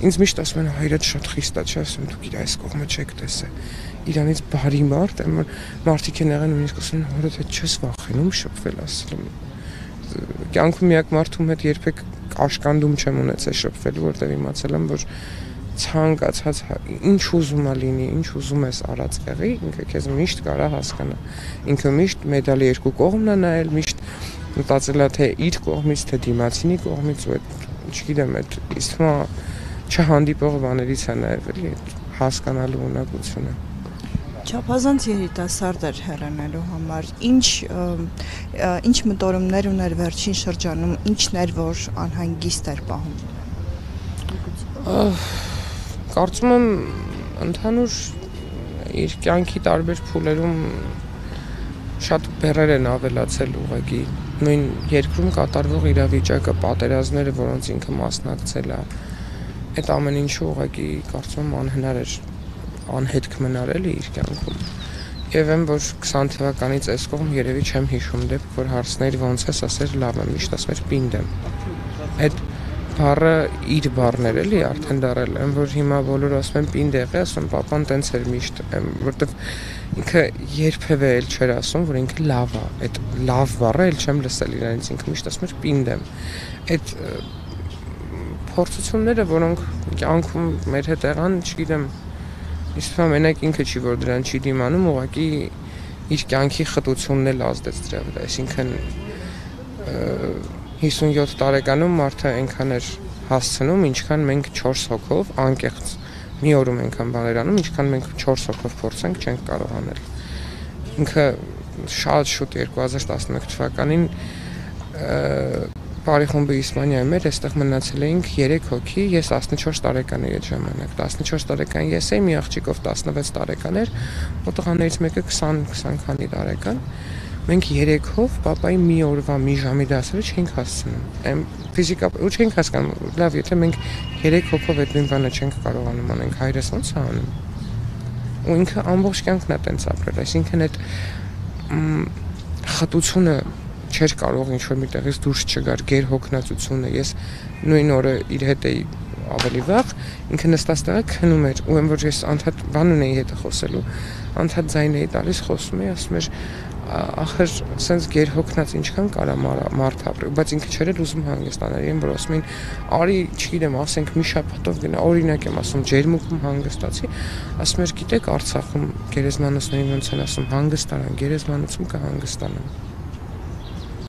Ինձ միշտ ասում են հայրդ շատ խիստ է, չէ՞, ասում դուք իր այս կողմը չեք տեսել։ Իրանից բարի մարդ, այն որ մարդիկ են եղել նույնիսկ ասում հորդ հետ չես վախենում շփվել, ասում։ Կյանքում միակ մարդում հետ երբեք աշկանդում չեմ ունեցել շփվելու, որտեղ իմացել եմ, որ ցանկացած հա, ինչ ուզում է լինի, ինչ ուզում ես արած եղի, ինքը քեզ միշտ կարա հասկանա։ Ինքը միշտ մեդալի երկու կողմն է նայել, միշտ մտածել է թե իր կողմից, թե դիմացինի կողմից ու այդ չգիտեմ, այդ իստմա չհանդիպող բաներից է նաև էլի հասկանալու ունակությունը Չափազանց երիտասարդ էր հեռանալու համար։ Ինչ ինչ մտորումներ ուներ վերջին շրջանում, ինչն էր, որ անհանգիստ էր պահում։ Կարծում եմ ընդհանուր իր կյանքի տարբեր փուլերում շատ բերեր են ավելացել ուղղակի նույն երկրում կատարվող իրավիճակը, պատերազմները, որոնց ինքը մասնակցել է, այդ ամեն ինչը ուղղակի կարծում անհնար էր անհետք մնալ էլի իր կյանքում։ Եվ եմ որ 20 թվականից այս կողմ երևի չեմ հիշում դեպք, որ հարցներ ոնց ես ասել լավ եմ, միշտ ասում պինդ եմ։ Այդ բառը իր բառն էր էլի արդեն դարել եմ որ հիմա բոլորը ասում են պինդ եղե ասում papan տենց էր միշտ որտեվ ինքը երբևէ էլ չէր ասում որ ինքը լավ է այդ լավ բառը էլ չեմ լսել իրանից ինքը միշտ ասում էր պինդ եմ այդ փորձությունները որոնք կյանքում մեր հետ եղան չգիտեմ իսկ մենակ ինքը չի որ դրան չի դիմանում ուղղակի իր կյանքի խտությունն էլ ազդեց դրա վրա այսինքն 57 տարեկանում մարդը այնքան էր հասցնում, ինչքան մենք 4 հոգով անկեղծ մի օրում այնքան բաներ անում, ինչքան մենք 4 հոգով փորձենք չենք կարող անել։ Ինքը շատ շուտ 2011 թվականին Բարի խումբը Իսպանիայում էր, այստեղ մնացել էինք 3 հոգի, ես 14 տարեկան էի այդ ժամանակ։ 14 տարեկան ես էի, մի աղջիկով 16 տարեկան էր, ու տղաներից մեկը 20-20 քանի տարեկան։ Մենք երեքով papai մի օրվա մի ժամի դասերը չենք հասցնում։ Այն ֆիզիկա ու չենք հասկանում։ Լավ, եթե մենք երեք հոգով այդ նույն բանը չենք կարողանում անենք, հայրս ո՞նց է անում։ Ու ինքը ամբողջ կյանքն է տենց ապրել, այսինքն այդ խտությունը չէր կարող ինչ որ միտեղից դուրս չգար գեր հոգնածությունը ես նույն օրը իր հետ էի ավելի վաղ ինքը նստած տեղը քնում էր ու եմ որ ես անդադ բան ունեի հետը խոսելու անդադ ձայն էի տալիս խոսում էի ասում էր ախր սենց գեր հոգնած ինչքան կարա մարդ ապրի բայց ինքը չէր ուզում հանգստանալ են որ ասում էին արի չգիտեմ ասենք մի շաբաթով գնա օրինակ եմ ասում ջերմուկում հանգստացի ասում էր գիտեք արցախում գերեզմանոցներին ոնց են ասում հանգստանան գերեզմանոցում կհանգստանան